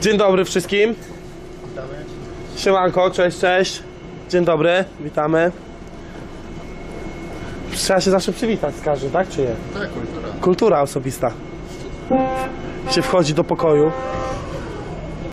Dzień dobry wszystkim. Witamy. Siemanko, cześć, cześć. Dzień dobry, witamy. Trzeba się zawsze przywitać z każdym, tak czy nie? Tak, kultura. Kultura osobista. Się wchodzi do pokoju.